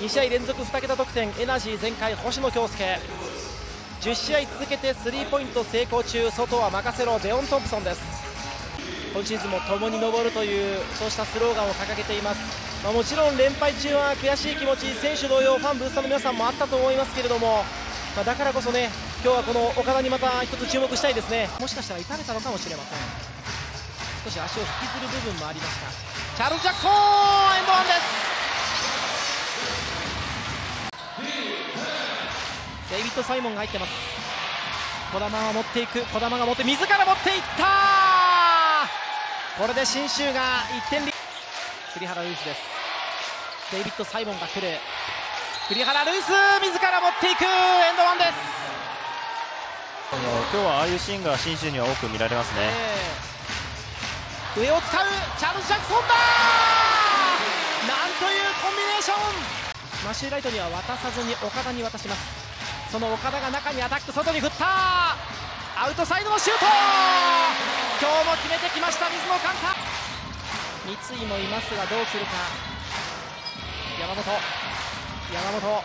2試合連続2桁得点エナジー全開星野恭介。10試合続けてスリーポイント成功中外は任せろデオン・トンプソンです。今シーズンも共に登るというそうしたスローガンを掲げています、まあ、もちろん連敗中は悔しい気持ち選手同様ファンブースターの皆さんもあったと思いますけれども、まあ、だからこそね今日はこの岡田にまた一つ注目したいですね。もしかしたら痛めたのかもしれません。少し足を引きずる部分もありました。チャールズ・ジャクソン!エンドワンですデイビッド・サイモンが入ってます。児玉は持っていく。児玉が持って自ら持っていった！これで信州が1点リ栗原ルイスです。デイビッド・サイモンが来る。栗原ルイス自ら持っていく。エンドワンです。今日はああいうシーンが信州には多く見られますね、えー、上を使う。チャールズ・ジャクソンだ！なんというコンビネーション。マシューライトには渡さずに岡田に渡しますその岡田が中にアタック外に振った。アウトサイドのシュート。今日も決めてきました水野寛太。三井もいますがどうするか。山本。山本。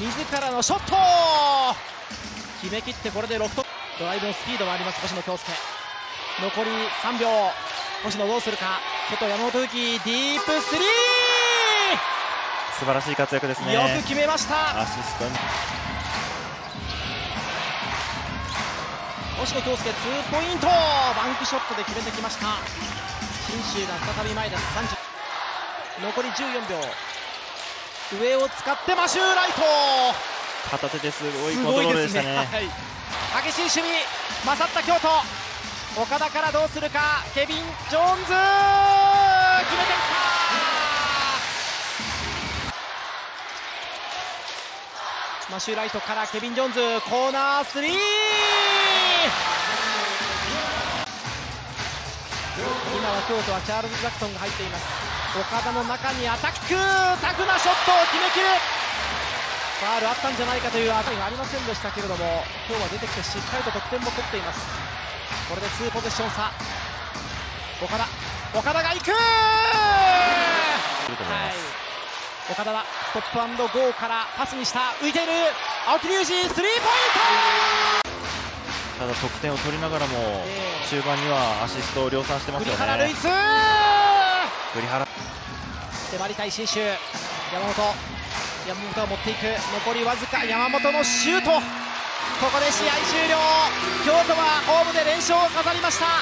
自らのショット。決めきってこれで6得ドライブのスピードもあります星野恭介。残り3秒。星野どうするか。外山本幸ディープスリー。素晴らしい活躍ですね。よく決めました。アシストに星野恭介ツーポイント。バンクショットで決めてきました。信州が再び前です。30残り14秒。上を使ってマシューライト。片手ですごいコントロールでしたね、ねはい、激しい守備。勝った京都。岡田からどうするか。ケビン・ジョーンズ。決めていったマシューライトからケビン・ジョーンズコーナースリー。今は京都はチャールズ・ジャクソンが入っています。岡田の中にアタック。タフなショットを決めきる。ファールあったんじゃないかという当たりがありませんでしたけれども今日は出てきてしっかりと得点も取っています。これで2ポゼッション差。岡田。岡田が行くはい岡田はストップゴーからパスにした。浮いている。青木隆二スリーポイント。ただ得点を取りながらも、中盤にはアシストを量産してますよね。栗原ルイス。栗原。迫りたい信州山本。山本が持っていく。残りわずか山本のシュート。ここで試合終了。京都はホームで連勝を飾りました